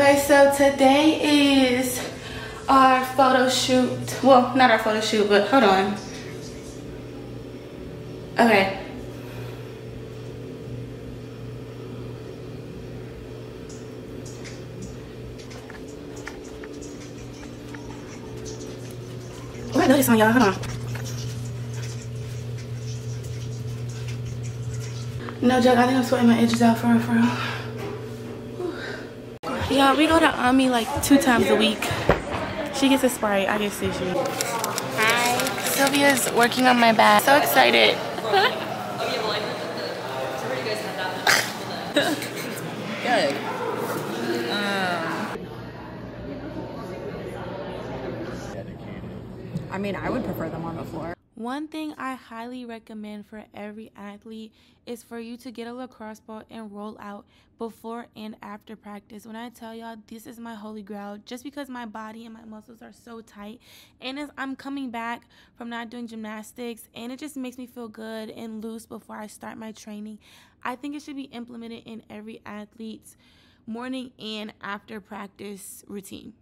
Okay, so today is our photo shoot. Well, not our photo shoot, but hold on. Okay. I know this on y'all. Hold on. No joke, I think I'm sweating my edges out for real, for real. Yeah, we go to Ami like two times a week. She gets a Sprite, I get sushi. Hi. Sylvia's working on my back. So excited. Good. Um. I mean, I would prefer them on the floor. One thing I highly recommend for every athlete is for you to get a lacrosse ball and roll out before and after practice. When I tell y'all this is my holy grail, just because my body and my muscles are so tight, and as I'm coming back from not doing gymnastics, and it just makes me feel good and loose before I start my training, I think it should be implemented in every athlete's morning and after practice routine.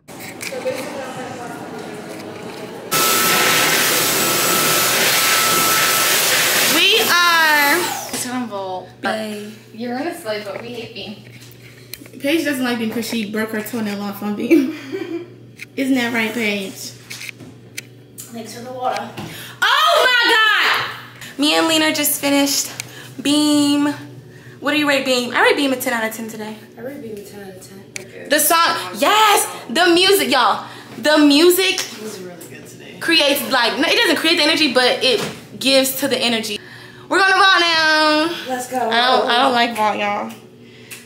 We are. Tumble. Bae. You're gonna slay, but we hate being. Paige doesn't like being because she broke her toenail off on beam. Isn't that right, Paige? Thanks for the water. Oh my god! Me and Lena just finished Beam. What do you rate Beam? I rate Beam a 10 out of 10 today. I rate Beam a 10 out of 10. Okay. The song, yes! The music, y'all. The music It was really good today. creates, like, no, it doesn't create the energy, but it gives to the energy. We're gonna vault now. Let's go. I don't, I don't like vault, y'all.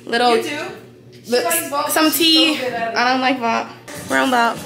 Little, You too? Look, some tea. so good at it. I don't like vault. We're on vault.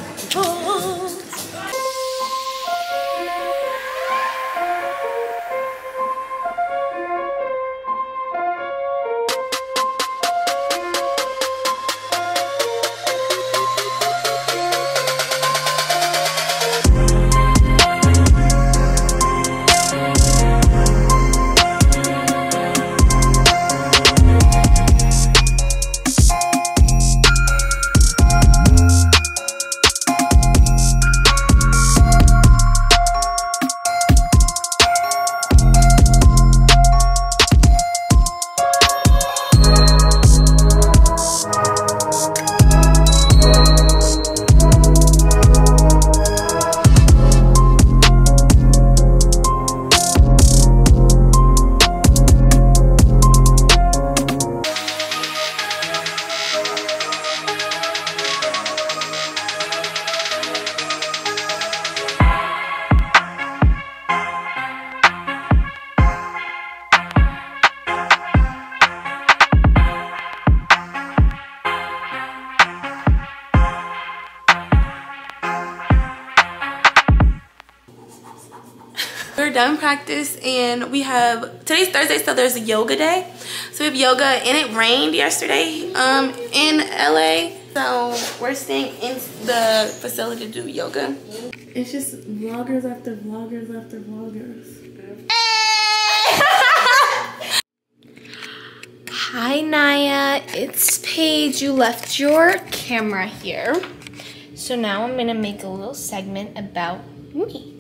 Done practice and we have today's Thursday, so there's a yoga day. So we have yoga and it rained yesterday um in LA. So we're staying in the facility to do yoga. It's just vloggers after vloggers after vloggers. Hi, Nya. It's Paige. You left your camera here. So now I'm gonna make a little segment about me.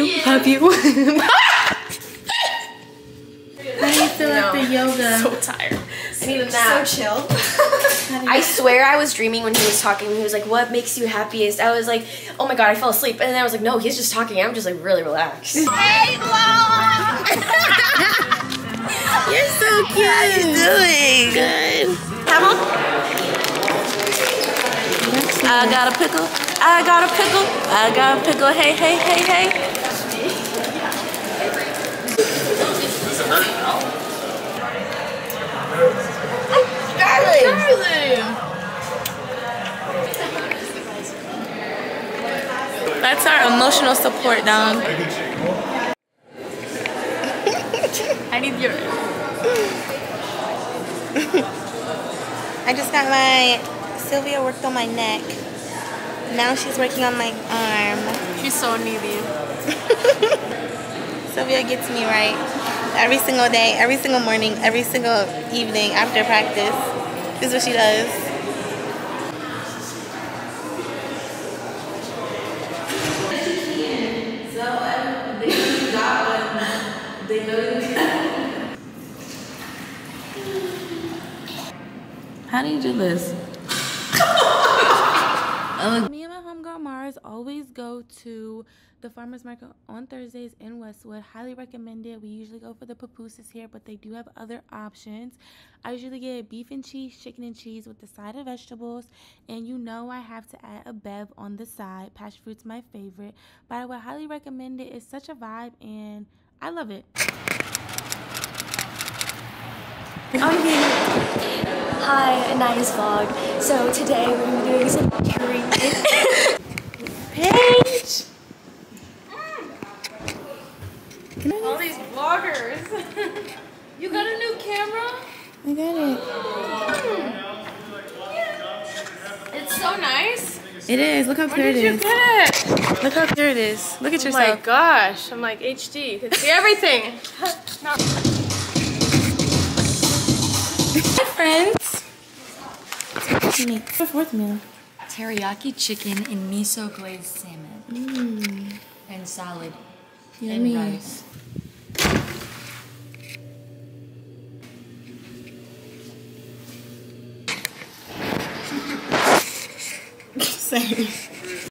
Love you, love you. How do you feel after yoga? So tired. I need a So nap. chill. I swear I was dreaming when he was talking. He was like, "What makes you happiest?" I was like, "Oh my god, I fell asleep." And then I was like, "No, he's just talking." I'm just like really relaxed. Hey, mom. You're so cute. How you doing? Good. Have one? I got a pickle. I got a pickle. I got a pickle. Hey, hey, hey, hey. That's our emotional support dog. I need yours. I just got my Sylvia worked on my neck. Now she's working on my arm. She's so needy. Sylvia gets me right every single day, every single morning, every single evening after practice. This is what she does. How do you do this? Me and my homegirl Mars always to the farmers market on Thursdays in Westwood. Highly recommend it. We usually go for the pupusas here, but they do have other options. I usually get beef and cheese, chicken and cheese with the side of vegetables, and you know I have to add a bev on the side. Passion fruit's my favorite, but I would highly recommend it. It's such a vibe, and I love it. Oh, Hi, nice vlog. So today we're gonna be doing some. Paige! All these vloggers. you got a new camera? I got it. It's so nice. It is. Look how Where clear it did you get it? Look how clear it is. Look at Oh my gosh. I'm like HD. You can see everything. no. Hi, friends. What do you fourth meal? Teriyaki chicken and miso glazed salmon. Mm. And salad. Yummy. And rice. Same.